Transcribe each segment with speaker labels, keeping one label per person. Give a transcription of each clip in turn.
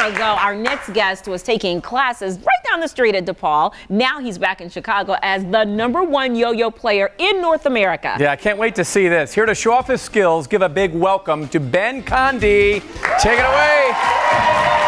Speaker 1: ago, our next guest was taking classes right down the street at DePaul. Now he's back in Chicago as the number one yo-yo player in North America.
Speaker 2: Yeah, I can't wait to see this. Here to show off his skills, give a big welcome to Ben Conde. Take it away.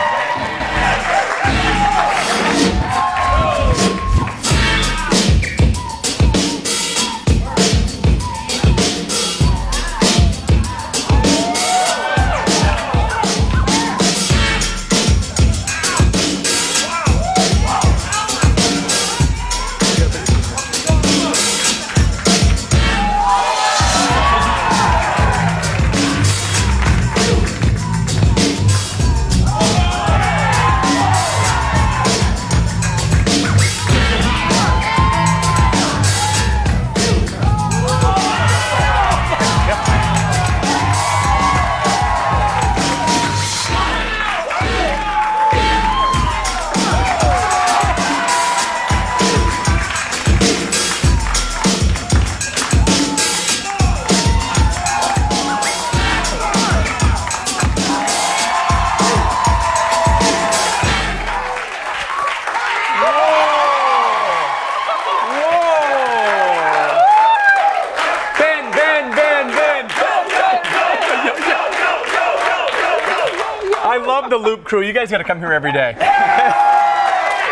Speaker 2: I love the Loop Crew. You guys got to come here every day. Ben,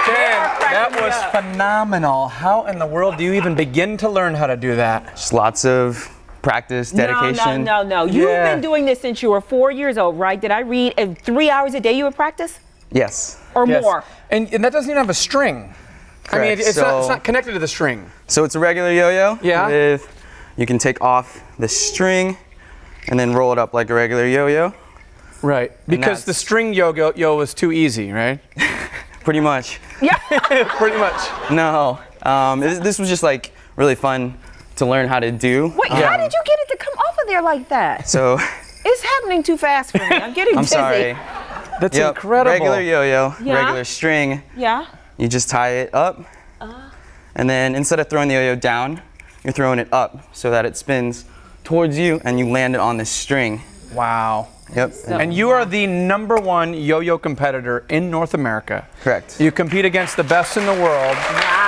Speaker 2: that was phenomenal. How in the world do you even begin to learn how to do that?
Speaker 3: Just lots of practice, dedication.
Speaker 1: No, no, no, no. You've
Speaker 2: Yeah.
Speaker 1: been doing this since you were four years old, right? Did I read uh, three hours a day you would practice
Speaker 3: Yes.
Speaker 1: or
Speaker 2: Yes.
Speaker 1: more?
Speaker 2: And, and that doesn't even have a string. Correct. I mean,
Speaker 3: Correct.
Speaker 2: it's, not, it's not connected to the string.
Speaker 3: So it's a regular yo-yo.
Speaker 2: Yeah.
Speaker 3: With you can take off the string and then roll it up like a regular yo-yo.
Speaker 2: Right. Because the string yo-yo yo was too easy, right?
Speaker 3: Pretty much.
Speaker 1: Yeah.
Speaker 2: Pretty much.
Speaker 3: No. Um, this, this was just like really fun to learn how to do.
Speaker 1: Wait, how did you get it to come off of there like that?
Speaker 3: So
Speaker 1: It's happening too fast for me. I'm getting
Speaker 3: I'm
Speaker 1: dizzy.
Speaker 3: sorry.
Speaker 2: That's
Speaker 3: Yep.
Speaker 2: incredible.
Speaker 3: Regular yo-yo,
Speaker 1: Yeah.
Speaker 3: regular string.
Speaker 1: Yeah.
Speaker 3: You just tie it up, and then instead of throwing the yo-yo down, you're throwing it up so that it spins towards you and you land it on the string.
Speaker 2: Wow.
Speaker 3: Yep.
Speaker 2: And you are the number one yo-yo competitor in North America.
Speaker 3: Correct.
Speaker 2: You compete against the best in the world.
Speaker 1: Wow.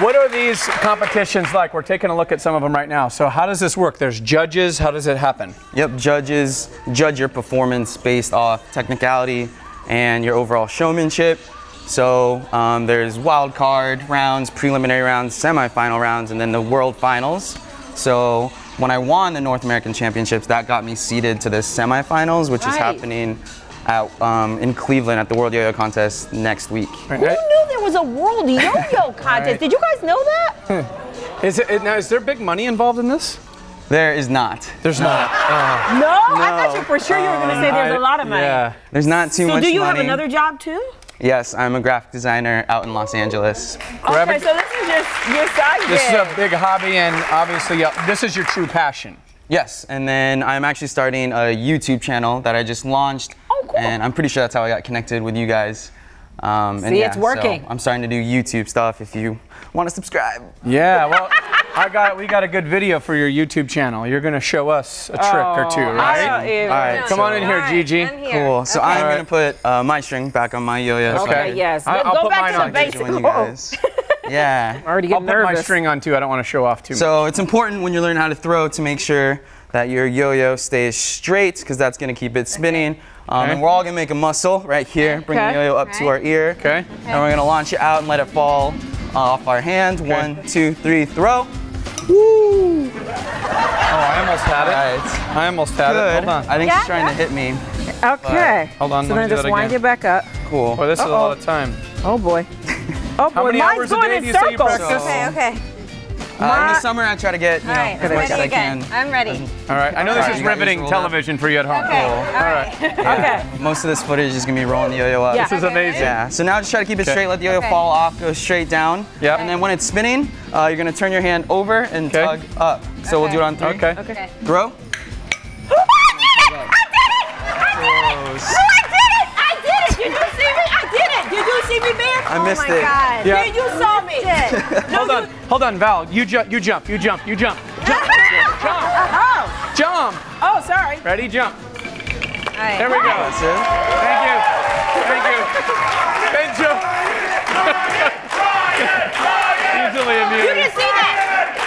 Speaker 2: What are these competitions like? We're taking a look at some of them right now. So how does this work? There's judges. How does it happen?
Speaker 3: Yep, judges judge your performance based off technicality and your overall showmanship. So um, there's wild card rounds, preliminary rounds, semifinal rounds, and then the world finals. So when I won the North American Championships, that got me seeded to the semifinals, which is happening at, um, in Cleveland at the World Yo-Yo Contest next week.
Speaker 1: Who knew there was a world yo-yo contest?
Speaker 2: Right.
Speaker 1: Did you guys know that?
Speaker 2: Is it now? Is there big money involved in this?
Speaker 3: There is not.
Speaker 2: There's not.
Speaker 1: No, I thought you for sure you were going to say there's a lot of money.
Speaker 2: Yeah.
Speaker 3: There's not too
Speaker 1: So
Speaker 3: much
Speaker 1: do you
Speaker 3: money.
Speaker 1: have another job too?
Speaker 3: Yes, I'm a graphic designer out in Los Angeles.
Speaker 1: Okay, so this is just your side
Speaker 2: This is a big hobby, and obviously, uh, this is your true passion.
Speaker 3: Yes, and then I'm actually starting a YouTube channel that I just launched.
Speaker 1: Oh, cool.
Speaker 3: And I'm pretty sure that's how I got connected with you guys. Um, and
Speaker 1: See,
Speaker 3: yeah,
Speaker 1: it's working.
Speaker 3: So I'm starting to do YouTube stuff if you want to subscribe.
Speaker 2: Yeah. Well, I got we got a good video for your YouTube channel. You're gonna show us a trick or two, right?
Speaker 1: I don't even
Speaker 3: All right,
Speaker 1: know.
Speaker 2: Come on in here,
Speaker 4: All right,
Speaker 2: Gigi.
Speaker 4: Here.
Speaker 3: Cool. So
Speaker 4: Okay.
Speaker 3: I'm
Speaker 2: Alright.
Speaker 3: gonna put uh, my string back on my yo-yo.
Speaker 2: Okay.
Speaker 3: I
Speaker 1: Okay, yes.
Speaker 2: I-
Speaker 1: Let's
Speaker 2: I'll
Speaker 1: go
Speaker 2: put
Speaker 1: back
Speaker 2: mine
Speaker 1: to the
Speaker 2: on,
Speaker 3: can
Speaker 1: basics.
Speaker 3: join you guys. yeah.
Speaker 1: Already
Speaker 2: I'll
Speaker 1: getting
Speaker 2: put my string on too. I don't want to show off too much.
Speaker 3: So it's important when you learn how to throw to make sure that your yo-yo stays straight because that's gonna keep it spinning. Um,
Speaker 2: Okay.
Speaker 3: And we're all gonna make a muscle right here. Bring
Speaker 1: Okay.
Speaker 3: the yo-yo up to our ear.
Speaker 2: Okay.
Speaker 3: And we're gonna launch it out and let it fall off our hand. One, two, three, throw.
Speaker 2: Oh, I almost had it.
Speaker 3: Right.
Speaker 2: I almost had it. Hold on.
Speaker 3: I think
Speaker 1: Yeah,
Speaker 3: she's trying
Speaker 1: yeah.
Speaker 3: to hit me.
Speaker 1: Okay.
Speaker 2: Hold on,
Speaker 1: So
Speaker 2: let me
Speaker 1: then just wind
Speaker 2: again.
Speaker 1: it back up.
Speaker 3: Cool.
Speaker 2: Boy, this is a lot of time.
Speaker 1: Oh boy. Oh boy,
Speaker 2: How many
Speaker 1: mine's
Speaker 2: hours a day
Speaker 1: in
Speaker 2: do you say you
Speaker 1: circles.
Speaker 2: practice?
Speaker 4: Okay, okay.
Speaker 3: Uh, in the summer, I try to get you know
Speaker 4: right,
Speaker 3: as
Speaker 4: I'm
Speaker 3: much as I
Speaker 4: again.
Speaker 3: can.
Speaker 4: I'm ready.
Speaker 2: All right. I know this
Speaker 3: Alright,
Speaker 2: is
Speaker 3: you got yours
Speaker 2: riveting
Speaker 3: rolled up.
Speaker 2: television for you at home.
Speaker 4: Okay,
Speaker 2: All
Speaker 4: all
Speaker 2: right.
Speaker 1: Okay.
Speaker 3: Most of this footage is gonna be rolling the yo-yo up.
Speaker 1: Yeah.
Speaker 2: This is
Speaker 4: Okay,
Speaker 2: amazing.
Speaker 3: Yeah. So now just try to keep it
Speaker 2: Okay.
Speaker 3: straight. Let the yo-yo
Speaker 4: Okay.
Speaker 3: fall off, go straight down.
Speaker 2: Yep.
Speaker 3: And then when it's spinning, uh, you're gonna turn your hand over and
Speaker 2: Okay.
Speaker 3: tug up. So we'll do it on three.
Speaker 2: Okay.
Speaker 4: Okay.
Speaker 3: Throw.
Speaker 1: Oh, I did it! I did it! Did you see me? I did it! Did you see me, man?
Speaker 3: I missed
Speaker 4: oh my
Speaker 3: it.
Speaker 4: God.
Speaker 2: Yeah.
Speaker 1: Did you saw me?
Speaker 4: Did.
Speaker 2: Hold on. Hold on, Val. You jump. You jump. You jump. You jump. Jump.
Speaker 1: Oh,
Speaker 2: Jump.
Speaker 1: oh, sorry.
Speaker 2: Ready? Jump.
Speaker 4: All
Speaker 1: right.
Speaker 2: There we go.
Speaker 3: Impressive.
Speaker 2: Thank you. Thank you. Benjo. Easily
Speaker 1: You
Speaker 2: immune.
Speaker 1: didn't see that.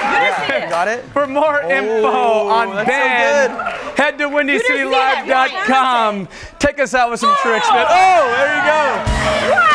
Speaker 1: You didn't see it.
Speaker 3: Got it?
Speaker 2: For more oh, info on
Speaker 3: that's so
Speaker 2: Ben, head to
Speaker 1: didn't see that, right?
Speaker 2: WindyCityLive.com. Take us out with some tricks, man. Oh, there you go.
Speaker 1: Wow.